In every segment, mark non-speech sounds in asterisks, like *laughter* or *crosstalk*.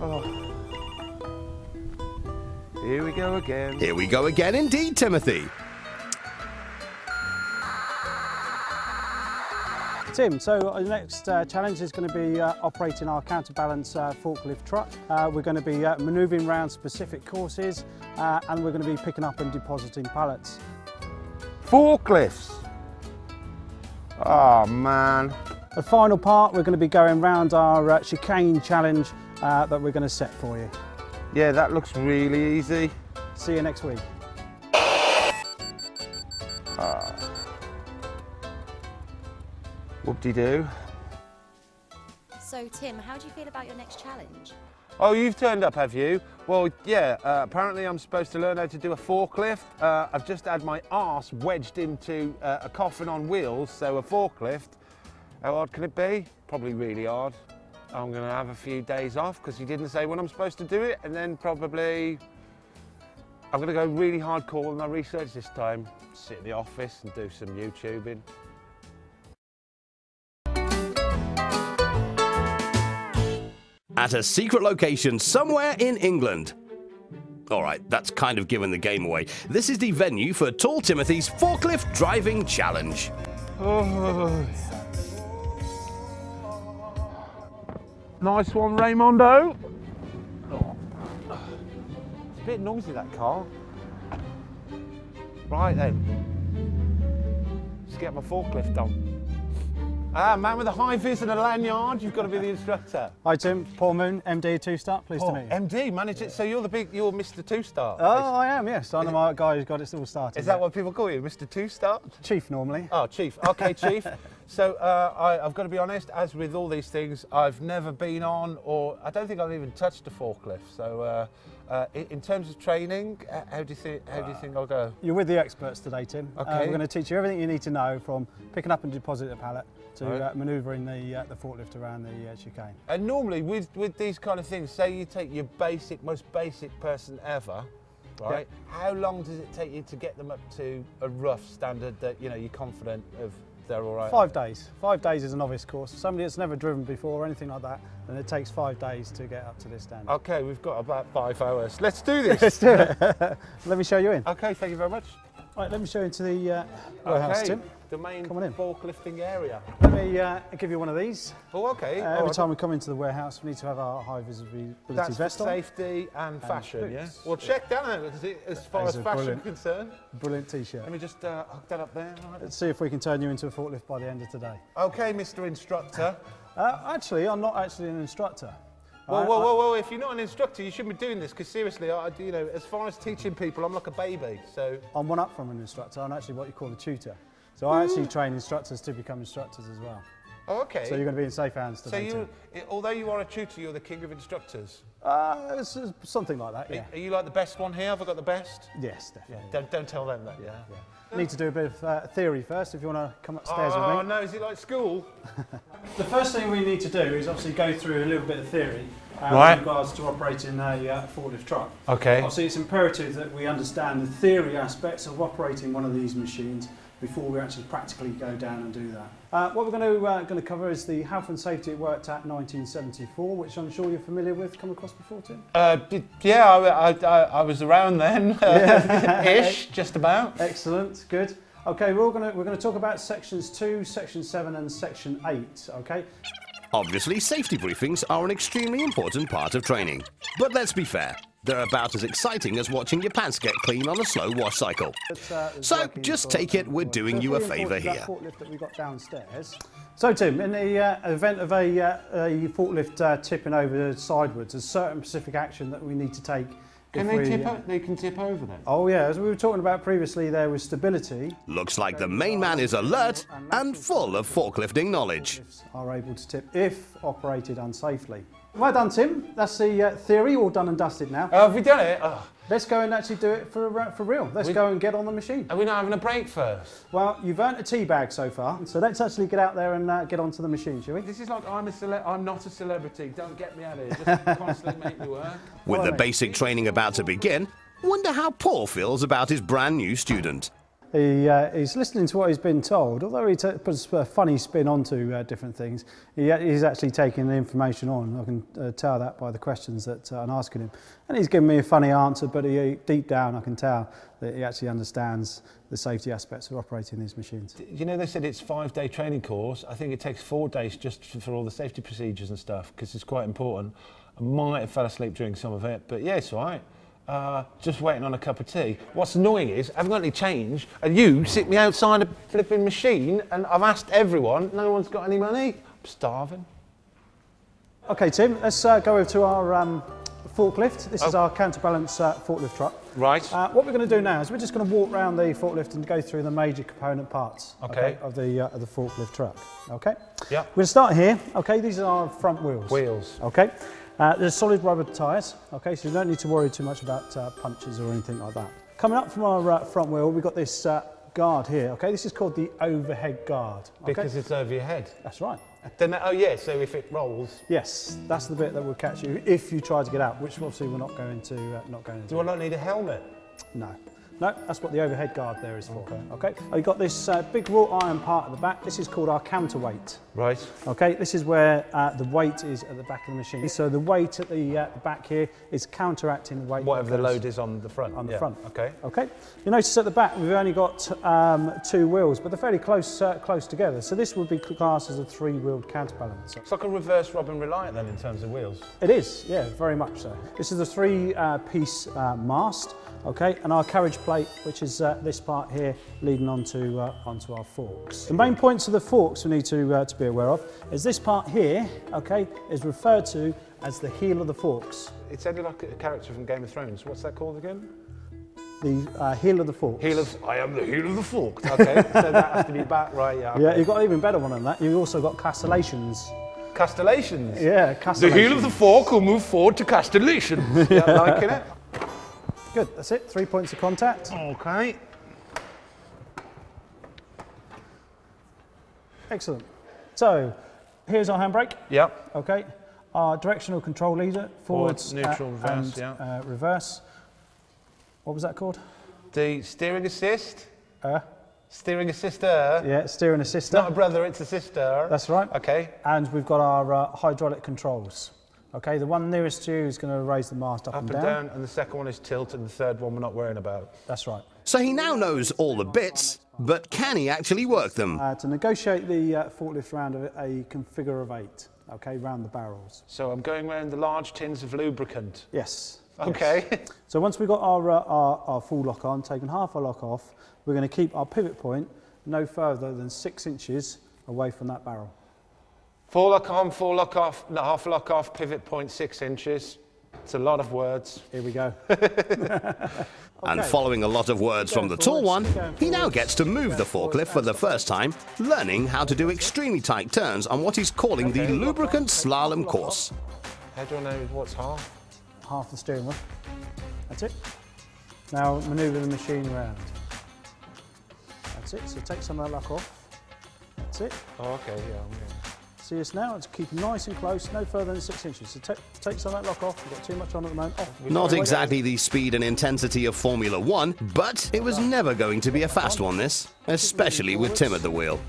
Oh. Here we go again. Here we go again indeed, Timothy. Tim, so our next uh, challenge is going to be uh, operating our counterbalance uh, forklift truck. Uh, we're going to be uh, manoeuvring around specific courses uh, and we're going to be picking up and depositing pallets. Forklifts. Oh man. The final part, we're going to be going round our uh, chicane challenge uh, that we're going to set for you. Yeah, that looks really easy. See you next week. Whoop-de-doo. So, Tim, how do you feel about your next challenge? Oh, you've turned up, have you? Well, yeah, uh, apparently I'm supposed to learn how to do a forklift. Uh, I've just had my arse wedged into uh, a coffin on wheels, so a forklift. How hard can it be? Probably really hard. I'm going to have a few days off because he didn't say when I'm supposed to do it, and then probably I'm going to go really hardcore with my research this time. Sit in the office and do some YouTubing. At a secret location somewhere in England. All right, that's kind of giving the game away. This is the venue for Tall Timothy's Forklift Driving Challenge. Oh. Nice one, Raymondo. Oh. It's a bit noisy, that car. Right then. Let's get my forklift on. Ah, man with a high vis and a lanyard, you've got to be the instructor. Hi Tim, Paul Moon, MD 2 Start, pleased Oh, to meet you. MD, manage it. So you're the big, you're Mr. 2 Start. Oh, I am, yes. I'm the guy who's got it all started. Is that what people call you, Mr. 2 Start? Chief normally. Oh, Chief. Okay, Chief. *laughs* so uh, I, I've got to be honest, as with all these things, I've never been on, or I don't think I've even touched a forklift. So uh, uh, in, terms of training, how do you think? How do you think I'll go? You're with the experts today, Tim. Uh, Okay. we're going to teach you everything you need to know from picking up and depositing a pallet to Right. uh, manoeuvring the, uh, the forklift around the uh, chicane. And normally with with these kind of things, say you take your basic, most basic person ever. Right. How long does it take you to get them up to a rough standard that you know you're confident of they're all right? Five days. Five days is a novice course. Somebody that's never driven before or anything like that, and it takes five days to get up to this standard. Okay, we've got about five hours. Let's do this. *laughs* Let's do it. *laughs* let me show you in. okay, thank you very much. Right, let me show you into the uh, warehouse, okay, Tim. the main Come on in. forklifting area. Let me uh, give you one of these. Oh, okay. Uh, every right. time we come into the warehouse, we need to have our high visibility That's for vest on. safety and fashion, yeah? Well, check that out as, far as fashion brilliant. concerned. Brilliant t-shirt. Let me just uh, hook that up there. right. Let's see if we can turn you into a forklift by the end of today. Okay, Mr. Instructor. Uh, actually, I'm not actually an instructor. Whoa, I- whoa, whoa! If you're not an instructor, you shouldn't be doing this. Because seriously, I, you know, as far as teaching people, I'm like a baby. So, I'm one up from an instructor. I'm actually what you call a tutor. So I mm. actually train instructors to become instructors as well. Oh, okay. So you're going to be in safe hands So you, Tim. although you are a tutor, you're the king of instructors. Uh, it's, it's something like that, Are- yeah. Are you like the best one here? Have I got the best? Yes, definitely. Don't, don't tell them that. Yeah. Need to do a bit of uh, theory first if you want to come upstairs Oh with me. Oh no! Is it like school? *laughs* The first thing we need to do is obviously go through a little bit of theory uh, Right. with regards to operating a uh, forklift truck. Okay. Obviously, it's imperative that we understand the theory aspects of operating one of these machines before we actually practically go down and do that. Uh, what we're going to, uh, going to cover is the Health and Safety at Work Act 1974, which I'm sure you're familiar with, come across before, Tim? Uh, yeah, I, I, I, I was around then, *laughs* ish, just about. Excellent, good. Okay, we're all going to, we're going to talk about sections 2, section 7 and section 8, okay? Obviously, safety briefings are an extremely important part of training. But let's be fair, they're about as exciting as watching your pants get clean on a slow wash cycle. Uh, So, just take it we're doing so you a favour here. forklift that we got downstairs. So Tim, in the uh, event of a, uh, a forklift uh, tipping over sideways, there's certain specific action that we need to take. Can if they we, tip? uh, They can tip over then. Oh yeah, as we were talking about previously, there was stability. Looks like the main man is alert and full of forklifting knowledge. Are able to tip if operated unsafely. Well done, Tim. That's the uh, theory all done and dusted now. Oh, have we done it? Oh, Let's go and actually do it for uh, for real. Let's We- go and get on the machine. are we not having a break first? Well, you've earned a tea bag so far, so let's actually get out there and uh, get onto the machine, shall we? This is like I'm a cele- I'm not a celebrity. Don't get me out of here. Just *laughs* constantly make me work. With the basic training about to begin, wonder how Paul feels about his brand new student. He, uh, he's listening to what he's been told. Although he puts a funny spin onto uh, different things, he, he's actually taking the information on. I can uh, tell that by the questions that uh, I'm asking him. And he's giving me a funny answer, but he, deep down I can tell that he actually understands the safety aspects of operating these machines. You know, they said it's five day training course. I think it takes four days just for all the safety procedures and stuff because it's quite important. I might have fell asleep during some of it, but yeah, it's all right. Uh, just waiting on a cup of tea. What's annoying is I haven't got any change, and you sit me outside a flipping machine, and I've asked everyone, no one's got any money. I'm starving. Okay, Tim, let's uh, go over to our um, forklift. This oh. is our counterbalance uh, forklift truck. Right. Uh, what we're going to do now is we're just going to walk around the forklift and go through the major component parts okay. okay of the uh, of the forklift truck. Okay. Yeah. We're going to start here. Okay, these are our front wheels. Wheels. Okay. Uh, there's solid rubber tyres, okay, so you don't need to worry too much about uh, punches or anything like that. Coming up from our uh, front wheel, we've got this uh, guard here, okay, this is called the overhead guard. Okay? Because it's over your head? That's right. Then, oh yeah, so if it rolls? Yes, that's the bit that will catch you if you try to get out, which obviously we're not going to, uh, not going to do. Do I not need a helmet? No. No, that's what the overhead guard there is for. Okay. okay? You've got this uh, big wrought iron part at the back. This is called our counterweight. Right. Okay, this is where uh, the weight is at the back of the machine. So the weight at the, uh, the back here is counteracting the weight. Whatever the load is on the front. On the yeah. front. Okay. Okay. You notice at the back we've only got um, two wheels, but they're fairly close uh, close together. So this would be classed as a three-wheeled counterbalance. It's like a reverse Robin Reliant then in terms of wheels. It is, yeah, very much so. This is a three-piece uh, uh, mast. Okay, and our carriage plate, which is uh, this part here, leading onto, uh, onto our forks. The main points of the forks we need to, uh, to be aware of is this part here, okay, is referred to as the heel of the forks. It sounded like a character from Game of Thrones. What's that called again? The uh, heel of the forks. Heel of, I am the heel of the fork. Okay, *laughs* so that has to be back, right, yeah. Okay. Yeah, you've got an even better one than that. You've also got castellations. Castellations? Yeah, castellations. The heel of the fork will move forward to castellations. *laughs* yeah, liking it. Good, that's it. Three points of contact. Okay. Excellent. So, here's our handbrake. Yep. Okay. Our directional control leader, forwards, Forward, neutral, uh, reverse, and yeah. uh, reverse. What was that called? The steering assist. Uh. Steering assister. Yeah, steering assister. Not a brother, it's a sister. That's right. Okay. And we've got our uh, hydraulic controls. Okay, the one nearest to you is going to raise the mast up, up and, and down. down. and the second one is tilt, and the third one we're not worrying about. That's right. So he now knows all the bits, but can he actually work them? Uh, to negotiate the uh, forklift round a, a configure of eight, okay, round the barrels. So I'm going around the large tins of lubricant. Yes. Okay. Yes. so once we've got our, uh, our, our full lock on, taken half our lock off, we're going to keep our pivot point no further than six inches away from that barrel. Full lock on, full lock off, half lock off, pivot point six inches. It's a lot of words. Here we go. *laughs* *laughs* okay. And following a lot of words from the tall one, he now gets to move the forklift for the first time, learning how to do extremely tight turns on what he's calling okay, the lubricant slalom course. How do I know what's half? Half the steering wheel. That's it. Now manoeuvre the machine around. That's it. So take some of that lock off. That's it. Oh, okay, yeah. yeah. See us now, it's keep nice and close, no further than six inches. So take, take some of that lock off, we've got too much on at the moment. Off. Not exactly the speed and intensity of Formula One, but it was never going to be a fast one, this, especially with Tim at the wheel.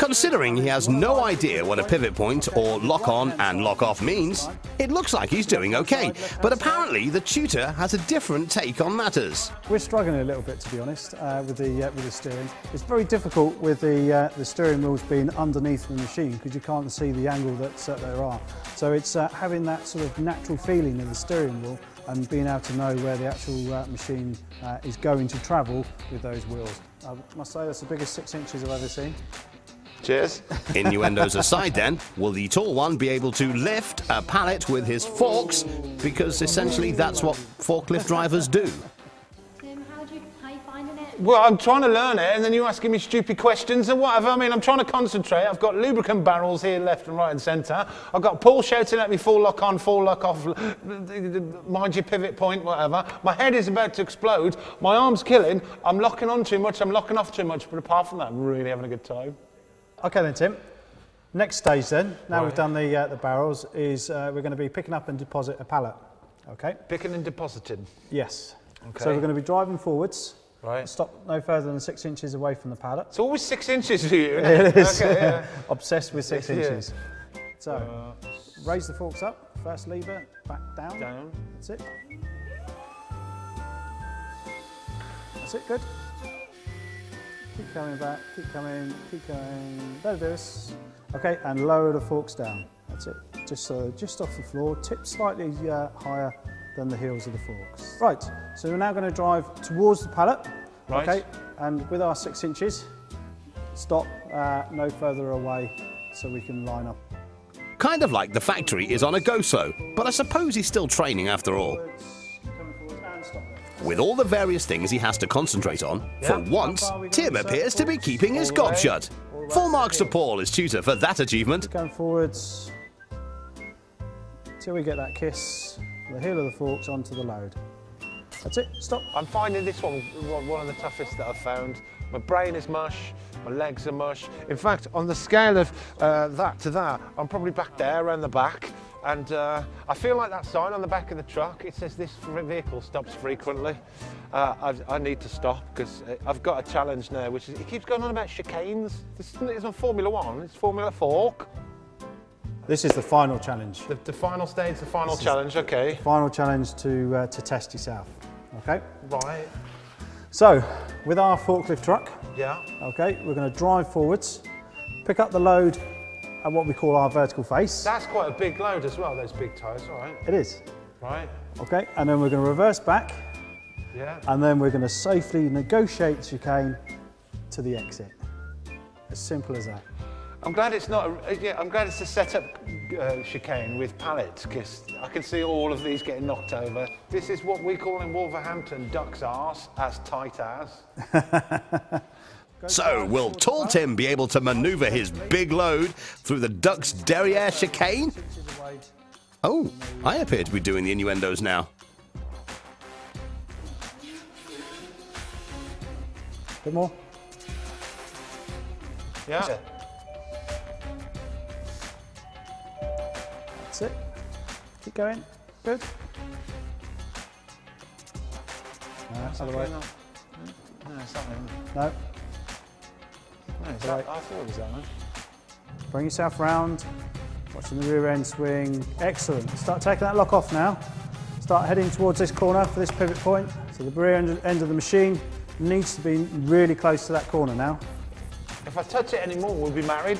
Considering he has no idea what a pivot point or lock on and lock off means, it looks like he's doing okay. But apparently, the tutor has a different take on matters. We're struggling a little bit, to be honest, uh, with the uh, with the steering. It's very difficult with the uh, the steering wheels being underneath the machine because you can't see the angle that uh, there are. So it's uh, having that sort of natural feeling of the steering wheel and being able to know where the actual uh, machine is going to travel with those wheels. I must say that's the biggest six inches I've ever seen. Cheers. Innuendos aside, then, will the tall one be able to lift a pallet with his forks? Because essentially that's what forklift drivers do. Tim, how do you, how you finding it? Well, I'm trying to learn it, and then you're asking me stupid questions and whatever. I mean, I'm trying to concentrate. I've got lubricant barrels here, left and right and centre. I've got Paul shouting at me, full lock on, full lock off, mind your pivot point, whatever. My head is about to explode. My arm's killing. I'm locking on too much. I'm locking off too much. But apart from that, I'm really having a good time. Okay then, Tim. Next stage then, now right. we've done the, uh, the barrels, is uh, we're going to be picking up and deposit a pallet. Okay? Picking and depositing? Yes. Okay. So we're going to be driving forwards Right. Stop no further than six inches away from the pallet. It's always six inches for you. *laughs* It is. Okay, yeah. *laughs* Obsessed with six inches. So, raise the forks up. First lever, back down. Down. That's it. That's it, good. Keep coming back, keep coming, keep going. There it is. Okay, and lower the forks down. That's it. Just so, just off the floor, tip slightly uh, higher than the heels of the forks. Right, so we're now going to drive towards the pallet. Right. Okay, and with our six inches, stop uh, no further away so we can line up. Kind of like the factory is on a go slow, but I suppose he's still training after all. With all the various things he has to concentrate on, for once, How far are we going Tim appears to be keeping his gob right. shut. All right. Full marks to Paul, his tutor, for that achievement. Going forwards till we get that kiss, the heel of the forks onto the load. That's it, stop. I'm finding this one one one of the toughest that I've found. My brain is mush, my legs are mush. In fact, on the scale of uh, that to that, I'm probably back there around the back. And uh, I feel like that sign on the back of the truck, it says this vehicle stops frequently. Uh, I, I need to stop because I've got a challenge now, which is, it keeps going on about chicanes. This isn't Formula One, it's Formula Fork. This is the final challenge. The, the final stage, the final challenge, okay. Final challenge to, uh, to test yourself, okay? Right, So, with our forklift truck, yeah. okay, we're gonna drive forwards, pick up the load at what we call our vertical face. That's quite a big load as well, those big tyres, all right. It is, Right, okay? And then we're gonna reverse back, yeah. and then we're gonna safely negotiate the chicane to the exit. As simple as that. I'm glad it's not. A, yeah, I'm glad it's a setup uh, chicane with pallets because I can see all of these getting knocked over. This is what we call in Wolverhampton duck's arse, as tight as. *laughs* So, will Tall Tim be able to maneuver his big load through the Duck's derriere chicane? Oh, I appear to be doing the innuendos now. bit more. Yeah. That's it. Keep going. Good. No, other way. No, it's not. No. No, it's Right. I thought it was that one. Bring yourself round. Watching the rear end swing. Excellent. Start taking that lock off now. Start heading towards this corner for this pivot point. So the rear end, end of the machine needs to be really close to that corner now. If I touch it anymore, we'll be married.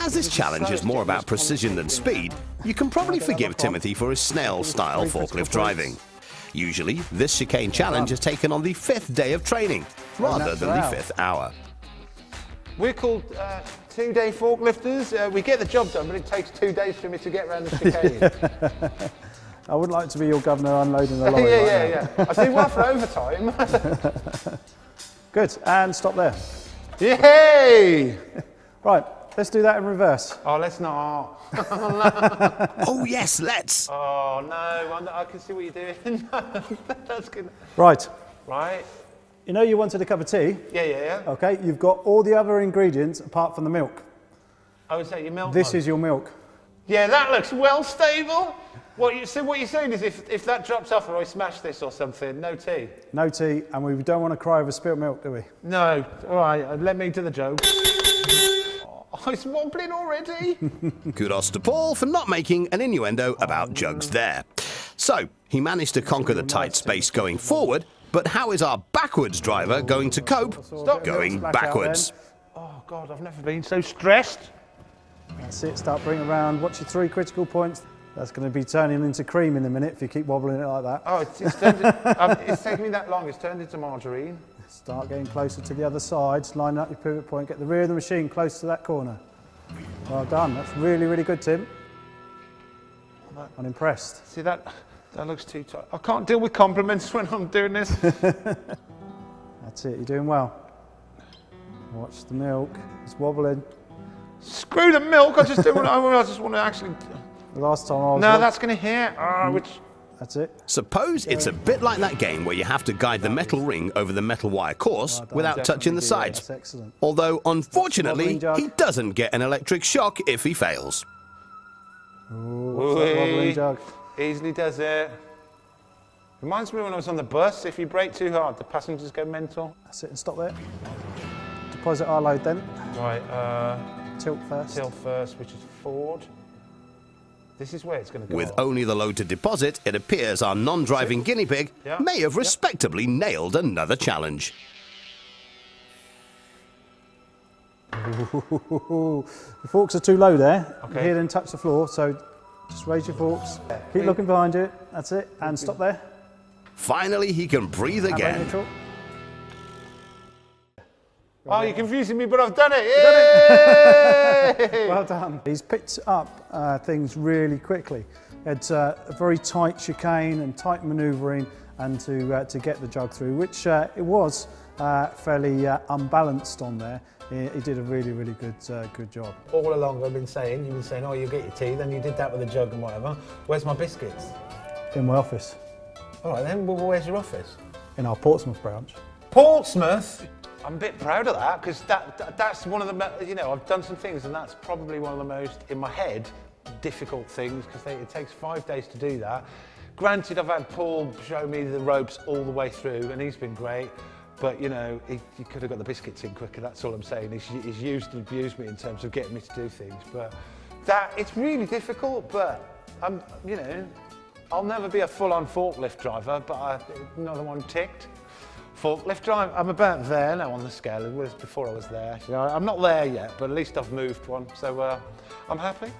As this challenge is more about precision than speed, you can probably forgive Timothy for his snail style forklift driving. Usually, this chicane challenge is taken on the fifth day of training, rather than the fifth hour. We're called uh, two-day forklifters. Uh, we get the job done, but it takes two days for me to get around the *laughs* chicane. I would like to be your governor unloading the *laughs* yeah, lorry right yeah, now. yeah. I see well for overtime. *laughs* Good. And stop there. Yay! Right. Let's do that in reverse. Oh, let's not. Oh, yes, let's! Oh no, I can see what you're doing. That's good. Right. Right? You know you wanted a cup of tea. Yeah, yeah, yeah. Okay. You've got all the other ingredients apart from the milk. I would say your milk. This mug. is your milk. Yeah, that looks well stable. What you so what you're saying is if, if that drops off or I smash this or something, no tea. No tea, and we don't want to cry over spilt milk, do we? No. All right, uh, let me do the joke. Oh, it's wobbling already. *laughs* Kudos to Paul for not making an innuendo about jugs there. So, he managed to conquer the tight space going forward, but how is our backwards driver going to cope Stop. going backwards? oh God, I've never been so stressed. That's it. Start bringing around. Watch your three critical points. That's going to be turning into cream in a minute if you keep wobbling it like that. Oh, it's, it's, turned, *laughs* um, it's taken me that long. It's turned into margarine. Start getting closer to the other side. Line up your pivot point. Get the rear of the machine close to that corner. Well done. That's really, really good, Tim. I'm impressed. See that? That looks too tight. I can't deal with compliments *laughs* when I'm doing this. *laughs* That's it. You're doing well. Watch the milk. It's wobbling. Screw the milk. I just don't want. *laughs* I just want to actually. The last time I was. No, wob- that's going to hit. Ah, which. That's it. Suppose it's a bit like that game where you have to guide the metal ring over the metal wire course without touching the sides. Excellent. Although, unfortunately, he doesn't get an electric shock if he fails. Watch that wobbling Whee. jug. Easily does it. Reminds me when I was on the bus, if you brake too hard, the passengers go mental. That's it, and stop there. Deposit our load then. Right, uh, Tilt first. Tilt first, which is forward. This is where it's going to go. With off. only the load to deposit, it appears our non driving guinea pig Yeah. may have respectably nailed another challenge. Ooh, *laughs* the forks are too low there. Okay. Hear them touch the floor, so just raise your forks. Keep looking behind you. That's it. And stop there. Finally, he can breathe again. Oh, you're confusing me, but I've done it! Yay! *laughs* Well done. He's picked up uh, things really quickly. It's uh, a very tight chicane and tight manoeuvring and to, uh, to get the jug through, which uh, it was uh, fairly uh, unbalanced on there. He, he did a really, really good, uh, good job. All along I've been saying, you've been saying, oh, you get your tea, then you did that with a jug and whatever. Where's my biscuits? In my office, All right then, well, where's your office? in our Portsmouth branch. Portsmouth. I'm a bit proud of that because that, that that's one of the you know I've done some things and that's probably one of the most in my head difficult things because it takes five days to do that. Granted, I've had Paul show me the ropes all the way through and he's been great. But you know, he, he could have got the biscuits in quicker. That's all I'm saying. He's, he's used and abused me in terms of getting me to do things. But that it's really difficult. But I'm, you know, I'll never be a full-on forklift driver. But I, another one ticked. Forklift drive, I'm about there now on the scale. It was before I was there. You know, I'm not there yet, but at least I've moved one. So uh, I'm happy.